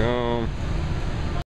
go.